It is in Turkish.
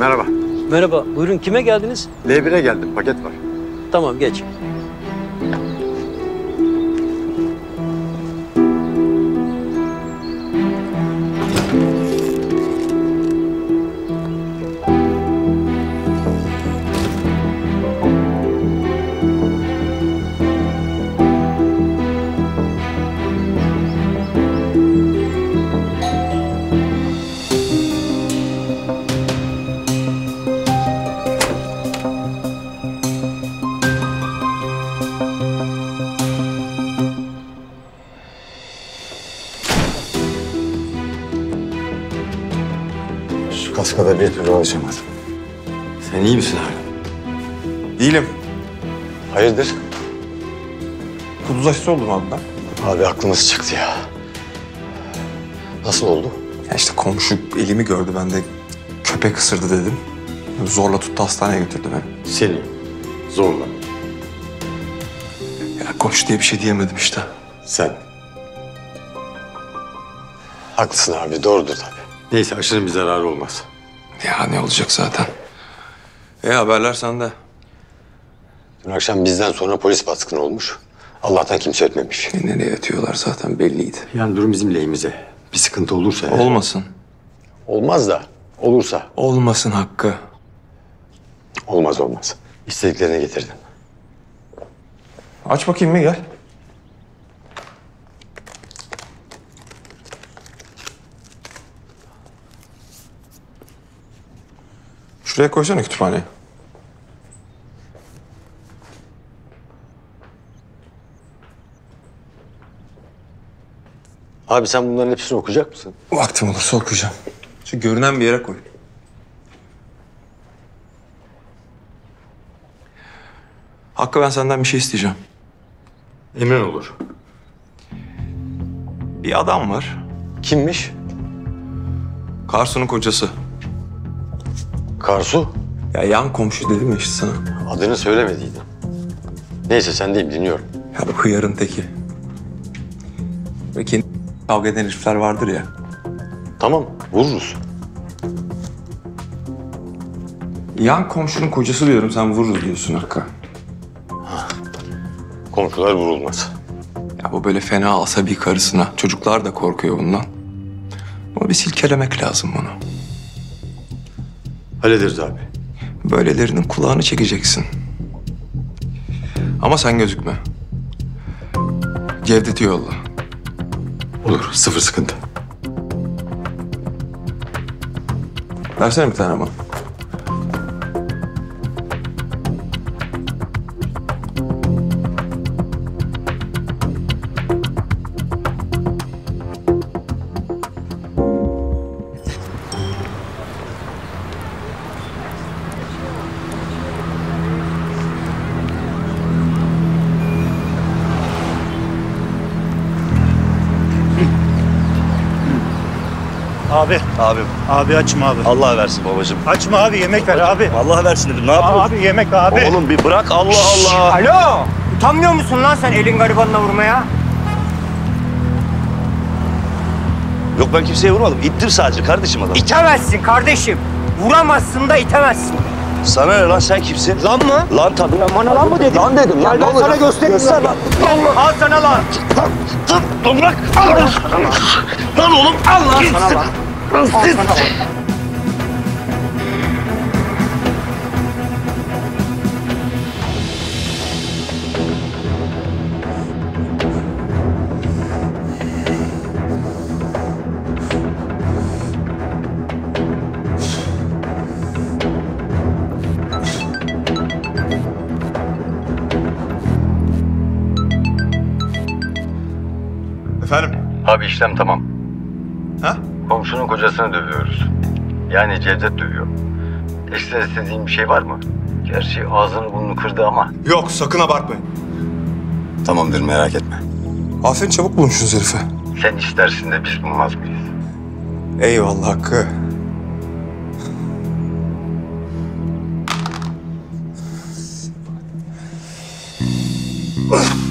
Merhaba. Merhaba, buyurun kime geldiniz? L1'e geldim. Paket var. Tamam, geç. Kaskada bir türlü alışamadım. Sen iyi misin hala? Değilim. Hayırdır? Kuduz aşısı oldum abi ben. Abi aklımız çıktı ya. Nasıl oldu? Ya işte komşu elimi gördü ben de köpek ısırdı dedim. Zorla tuttu hastaneye götürdü beni. Seni. Zorla. Ya komşu diye bir şey diyemedim işte. Sen. Haklısın abi. Doğrudur tabii. Neyse aşırı bir zararı olmaz. Ya ne olacak zaten. E haberler sende. Dün akşam bizden sonra polis baskını olmuş. Allah'tan kimse ötmemiş. E, nereye atıyorlar zaten belliydi. Yani durum bizim lehimize. Bir sıkıntı olursa eğer- Olmasın. Olmaz da olursa Olmasın Hakkı. olmaz olmaz. İstediklerini getirdim. Aç bakayım bir gel. Şuraya koysana kütüphaneye. Abi sen bunların hepsini okuyacak mısın? Vaktim olursa okuyacağım. Şu görünen bir yere koy. Hakkı ben senden bir şey isteyeceğim. Emrin olur. Bir adam var. Kimmiş? Karsu'nun kocası. Karsu. Ya yan komşu dedim ya işte sana. Adını söylemediydin. Neyse sen deyim dinliyorum. Ya bu hıyarın teki. Ve kendi kavga eden herifler vardır ya. Tamam vururuz. Yan komşunun kocası diyorum sen vururuz diyorsun Hakkı. Komşular vurulmaz. Ya bu böyle fena asabi karısına. Çocuklar da korkuyor bundan. Ama bir silkelemek lazım bunu. Hallederiz abi. Böylelerinin kulağını çekeceksin. Ama sen gözükme. Cevdet'i yolla. Olur sıfır sıkıntı. Versene bir tane bana. Abi, Abim abi açma abi. Allah versin babacığım. Açma abi yemek ver abi. Allah versin dedim. Ne yapıyorsun? Abi yemek abi. Oğlum bir bırak Allah Allah. Alo! Utanmıyor musun lan sen elin garibanına vurmaya? Yok ben kimseye vurmadım. İttim sadece kardeşim adamı. İtemezsin kardeşim. Vuramazsın da itemezsin. Sana ne lan sen kimsin? Lan mı? Lan tabii. Bana lan mı dedin? Lan dedim lan. Gel ben sana göstereyim lan. Al sana lan. Dur, dur bırak. Allah. Lan oğlum. Allah. Al sana lan. Al sana lan. Efendim? Abi işlem tamam. Ha? Komşunun kocasını dövüyoruz. Yani Cevdet dövüyor. Ekstra istediğin bir şey var mı? Gerçi ağzını burnunu kırdı ama. Yok sakın abartmayın. Tamamdır merak etme. Aferin çabuk bulmuşsunuz herifi. Sen istersin de biz bulmaz mıyız? Eyvallah Hakkı. Ah!